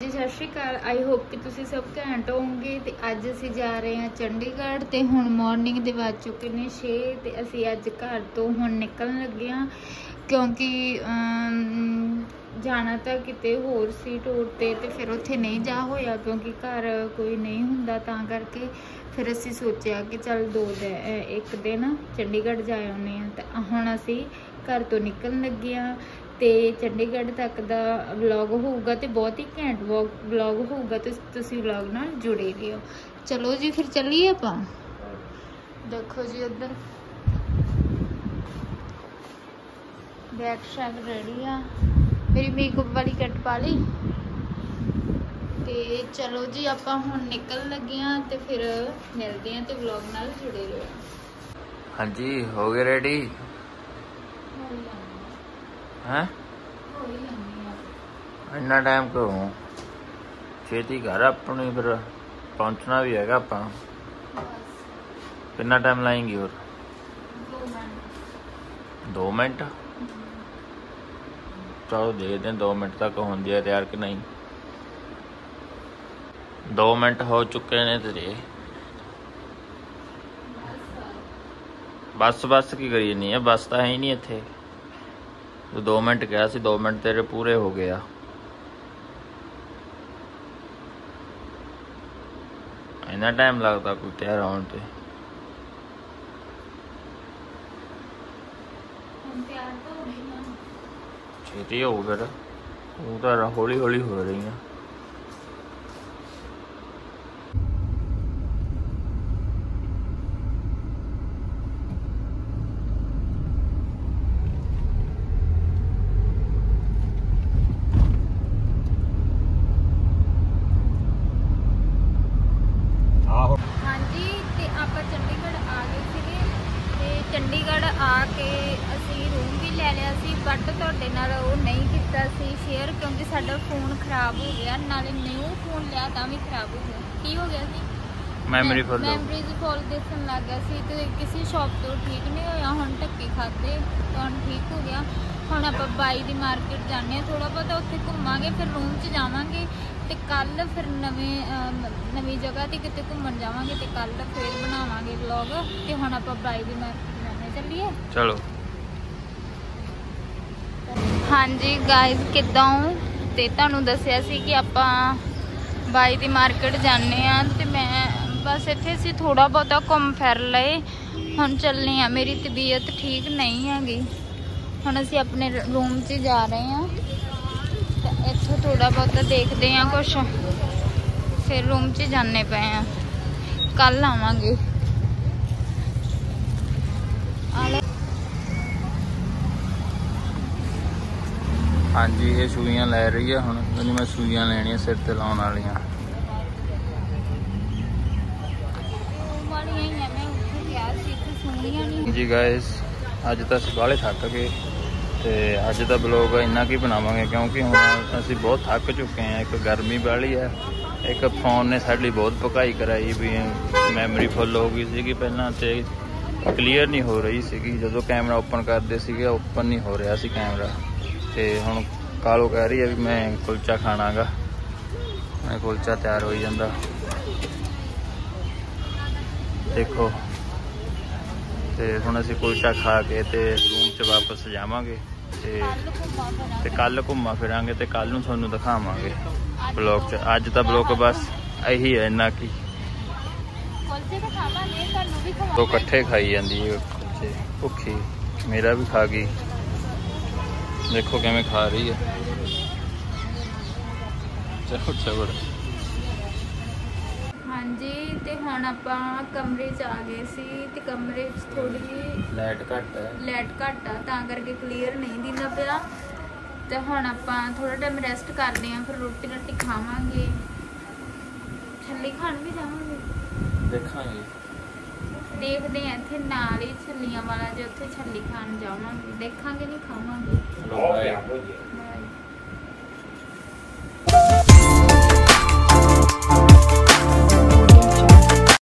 ਜੀ, ਸਤਿ ਸ਼੍ਰੀ ਅਕਾਲ। I hope ਕਿ ਤੁਸੀਂ ਸਭ ਘੈਂਟ ਹੋਵੋਗੇ। ਤੇ ਅੱਜ ਅਸੀਂ ਜਾ ਰਹੇ ਹਾਂ ਚੰਡੀਗੜ੍ਹ ਤੇ ਹੁਣ ਮਾਰਨਿੰਗ ਦੇ ਵੱਜ ਚੁੱਕੇ ਨੇ 6 ਤੇ ਅਸੀਂ ਅੱਜ ਘਰ ਤੋਂ ਹੁਣ ਨਿਕਲਣ ਲੱਗੇ ਹਾਂ ਕਿਉਂਕਿ ਜਾਣਾ ਤਾਂ ਕਿਤੇ ਹੋਰ ਸੀ ਟੂਰ ਤੇ ਤੇ ਫਿਰ ਉੱਥੇ ਨਹੀਂ ਜਾ ਹੋਇਆ ਕਿਉਂਕਿ ਘਰ ਕੋਈ ਨਹੀਂ ਹੁੰਦਾ ਤਾਂ ਕਰਕੇ ਫਿਰ ਅਸੀਂ ਸੋਚਿਆ ਕਿ ਚੱਲ ਦੋ ਦਿਨ ਇੱਕ ਦਿਨ ਚੰਡੀਗੜ੍ਹ ਜਾ ਆਉਂਦੇ ਹਾਂ। ਤਾਂ ਹੁਣ ਅਸੀਂ ਘਰ ਤੋਂ ਨਿਕਲਣ ਲੱਗੇ ਹਾਂ। ਤੇ ਚੰਡੀਗੜ੍ਹ ਤੱਕ ਦਾ ਵਲੌਗ ਹੋਊਗਾ ਤੇ ਬਹੁਤ ਹੀ ਘੈਂਟ ਵਲੌਗ ਹੋਊਗਾ ਤੇ ਤੁਸੀਂ ਵਲੌਗ ਨਾਲ ਜੁੜੇ ਰਹੋ। ਚਲੋ ਜੀ, ਫਿਰ ਚੱਲੀਏ ਆਪਾਂ? ਦੇਖੋ ਜੀ ਉਧਰ। ਬੈਕ ਸ਼ੈਕ ਰੈਡੀ ਆ। ਮੇਰੀ ਮੇਕਅਪ ਵਾਲੀ ਕਿੱਟ ਪਾ ਲਈ। ਤੇ ਚਲੋ ਜੀ, ਆਪਾਂ ਹੁਣ ਨਿਕਲ ਲੱਗੇ ਆ ਤੇ ਫਿਰ ਮਿਲਦੇ ਆ ਤੇ ਵਲੌਗ ਨਾਲ ਜੁੜੇ ਰਹੋ। ਹਾਂਜੀ, ਹੋ ਗਏ ਰੈਡੀ ਹੈ? ਇੰਨਾ ਟਾਈਮ ਕਿਉਂ? ਛੇਤੀ ਘਰ ਆਪਣੇ ਫਿਰ ਪਹੁੰਚਣਾ ਵੀ ਹੈਗਾ ਆਪਾਂ। ਕਿੰਨਾ ਟਾਈਮ ਲਾਏਂਗੇ ਹੋਰ? ਦੋ ਮਿੰਟ। 2 ਮਿੰਟ ਚਲੋ ਦੇਖਦੇ ਹਾਂ 2 ਮਿੰਟ ਤੱਕ ਹੁੰਦੀ ਹੈ ਤਿਆਰ ਕਿ ਨਹੀਂ? 2 ਮਿੰਟ ਹੋ ਚੁੱਕੇ ਨੇ ਤੇਰੇ। ਬੱਸ ਬੱਸ ਕੀ ਕਰੀ ਨਹੀਂ ਹੈ? ਬੱਸ ਤਾਂ ਹੈ ਹੀ ਨਹੀਂ ਇੱਥੇ। ਤੂੰ 2 ਮਿੰਟ ਕਿਹਾ ਸੀ 2 ਮਿੰਟ ਤੇਰੇ ਪੂਰੇ ਹੋ ਗਏ ਆ। ਇੰਨਾ ਟਾਈਮ ਲੱਗਦਾ ਕੋਈ ਤਿਆਰ ਹੋਣ ਤੇ ਛੇਤੀ ਹੋ ਫਿਰ। ਉਹ ਤਾਂ ਹੌਲੀ ਹੌਲੀ ਹੋ ਰਹੀ ਆ ਹਾਂਜੀ ਤੇ ਆਪਾਂ ਚੰਡੀਗੜ੍ਹ ਆ ਗਏ ਸੀਗੇ ਤੇ ਚੰਡੀਗੜ੍ਹ ਆ ਕੇ ਅਸੀਂ ਰੂਮ ਵੀ ਲੈ ਲਿਆ ਸੀ ਬਟ ਤੁਹਾਡੇ ਨਾਲ ਉਹ ਨਹੀਂ ਕੀਤਾ ਸੀ ਸ਼ੇਅਰ ਕਿਉਂਕਿ ਸਾਡਾ ਫੋਨ ਖਰਾਬ ਹੋ ਗਿਆ ਨਾਲੇ ਨਿਊ ਫੋਨ ਲਿਆ ਤਾਂ ਵੀ ਖਰਾਬ ਹੋ ਗਿਆ। ਕੀ ਹੋ ਗਿਆ ਸੀ? ਮੈਮਰੀ ਫੁੱਲ ਮੈਮਰੀਜ਼ ਫੁੱਲ ਦਿਸਣ ਲੱਗ ਗਿਆ ਸੀ ਤੇ ਕਿਸੇ ਸ਼ਾਪ ਤੋਂ ਠੀਕ ਨਹੀਂ ਹੋਇਆ ਹੁਣ ਧੱਕੇ ਖਾਦੇ ਤਾਂ ਠੀਕ ਹੋ ਗਿਆ। ਹੁਣ ਆਪਾਂ ਬਾਈ ਦੀ ਮਾਰਕੀਟ ਜਾਂਦੇ ਆ ਥੋੜਾ ਬਹੁਤਾ ਉੱਥੇ ਘੁੰਮਾਂਗੇ ਫਿਰ ਰੂਮ 'ਚ ਜਾਵਾਂਗੇ ਤੇ ਕੱਲ ਫਿਰ ਨਵੇਂ ਨਵੀਂ ਜਗ੍ਹਾ ਤੇ ਕਿਤੇ ਘੁੰਮਣ ਜਾਵਾਂਗੇ ਤੇ ਕੱਲ ਫਿਰ ਬਣਾਵਾਂਗੇ ਵਲੌਗ ਤੇ ਹੁਣ ਆਪਾਂ ਬਾਈ ਦੀ ਮਾਰਕੀਟ ਚੱਲੀਏ? ਚਲੋ। ਹਾਂਜੀ ਗਾਇਜ਼ ਕਿਦਾਂ ਹੋ? ਤੇ ਤੁਹਾਨੂੰ ਦੱਸਿਆ ਸੀ ਕਿ ਆਪਾਂ ਬਾਈ ਦੀ ਮਾਰਕੀਟ ਜਾਂਦੇ ਆ ਤੇ ਮੈਂ ਬਸ ਇੱਥੇ ਅਸੀਂ ਥੋੜਾ ਬਹੁਤਾ ਘੁੰਮ ਫਿਰ ਲਏ। ਹੁਣ ਚੱਲਨੇ ਆ ਮੇਰੀ ਤਬੀਅਤ ਠੀਕ ਨਹੀਂ ਹੈਗੀ। ਹੁਣ ਅਸੀਂ ਆਪਣੇ ਰੂਮ 'ਚ ਜਾ ਰਹੇ ਆ ਤੇ ਇੱਥੋਂ ਥੋੜਾ ਬਹੁਤਾ ਦੇਖਦੇ ਆ ਕੁਛ। ਫਿਰ ਰੂਮ 'ਚ ਜਾਣੇ ਪਏ ਆ ਕੱਲ ਆਵਾਂਗੇ। ਹਾਂਜੀ, ਇਹ ਸੂਈਆਂ ਲੈ ਰਹੀ ਆ ਹੁਣ। ਮੈਨੂੰ ਮੈਂ ਸੂਈਆਂ ਲੈਣੀਆਂ, ਸਿਰ ਤੇ ਲਾਉਣ ਵਾਲੀਆਂ। ਜੀ ਗਾਇਸ ਅੱਜ ਤਾਂ ਅਸੀਂ ਬਾਹਲੇ ਥੱਕ ਗਏ ਤੇ ਅੱਜ ਦਾ ਬਲੌਗ ਇੰਨਾ ਕੀ ਬਣਾਵਾਂਗੇ, ਕਿਉਂਕਿ ਹੁਣ ਅਸੀਂ ਬਹੁਤ ਥੱਕ ਚੁੱਕੇ ਹਾਂ। ਇੱਕ ਗਰਮੀ ਵਾਲੀ ਹੈ ਇੱਕ ਫੋਨ ਨੇ ਸਾਡੀ ਬਹੁਤ ਪਕਾਈ ਕਰਾਈ ਵੀ ਮੈਮਰੀ ਫੁੱਲ ਹੋ ਗਈ ਸੀਗੀ ਪਹਿਲਾਂ ਤੇ ਕਲੀਅਰ ਨਹੀਂ ਹੋ ਰਹੀ ਸੀਗੀ। ਜਦੋਂ ਕੈਮਰਾ ਓਪਨ ਕਰਦੇ ਸੀਗੇ ਓਪਨ ਨਹੀਂ ਹੋ ਰਿਹਾ ਸੀ ਕੈਮਰਾ ਤੇ ਹੁਣ ਕਾਲੋ ਕਹਿ ਰਹੀ ਹੈ ਵੀ ਮੈਂ ਕੁਲਚਾ ਖਾਣਾਗਾ। ਮੈਂ ਕੁਲਚਾ ਤਿਆਰ ਹੋਈ ਜਾਂਦਾ। ਦੇਖੋ। ਤੇ ਹੁਣ ਅਸੀਂ ਕੁਲਚਾ ਖਾ ਕੇ ਤੇ ਰੂਮ 'ਚ ਵਾਪਸ ਜਾਵਾਂਗੇ ਤੇ ਕੱਲ ਘੁੰਮਾ ਤੇ ਕੱਲ ਘੁੰਮਾ ਫਿਰਾਂਗੇ ਤੇ ਕੱਲ ਨੂੰ ਤੁਹਾਨੂੰ ਦਿਖਾਵਾਂਗੇ। ਬਲੌਗ 'ਚ। ਅੱਜ ਤਾਂ ਬਲੌਗ ਬਸ ਇਹੀ ਹੈ, ਇੰਨਾ ਕੀ। ਕੁਲਚੇ ਤਾਂ ਖਾਵਾਂਗੇ ਤੁਹਾਨੂੰ ਵੀ ਖਵਾ ਦੋ ਇਕੱਠੇ ਖਾਈ ਜਾਂਦੀ ਹੈ ਕੁਲਚੇ। ਭੁੱਖੀ ਮੇਰਾ ਵੀ ਖਾ ਗਈ। ਦੇਖੋ ਕਿਵੇਂ ਖਾ ਰਹੀ ਹੈ। ਚਲੋ ਚਵੜ। ਹਾਂਜੀ ਤੇ ਹੁਣ ਆਪਾਂ ਕਮਰੇ 'ਚ ਆ ਗਏ ਸੀ ਤੇ ਕਮਰੇ 'ਚ ਥੋੜੀ ਜਿਹੀ ਲਾਈਟ ਘੱਟ ਹੈ। ਲਾਈਟ ਘੱਟ ਆ ਤਾਂ ਕਰਕੇ ਕਲੀਅਰ ਨਹੀਂ ਦਿਖਦਾ ਪਿਆ। ਤੇ ਹੁਣ ਆਪਾਂ ਥੋੜਾ ਟਾਈਮ ਰੈਸਟ ਕਰਦੇ ਆਂ ਫਿਰ ਰੋਟੀ ਰੱਟੀ ਖਾਵਾਂਗੇ। ਛੱਲੀ ਖਾਣ ਵੀ ਜਾਵਾਂਗੇ। ਦੇਖਾਂਗੇ। ਦੇਖਦੇ ਆਂ ਇੱਥੇ ਨਾਲ ਹੀ ਛੱਲੀਆਂ ਵਾਲਾ ਜੇ ਉੱਥੇ ਛੱਲੀ ਖਾਣ ਜਾਵਾਂਗੇ। ਦੇਖਾਂਗੇ ਨਹੀਂ ਖਾਵਾਂਗੇ.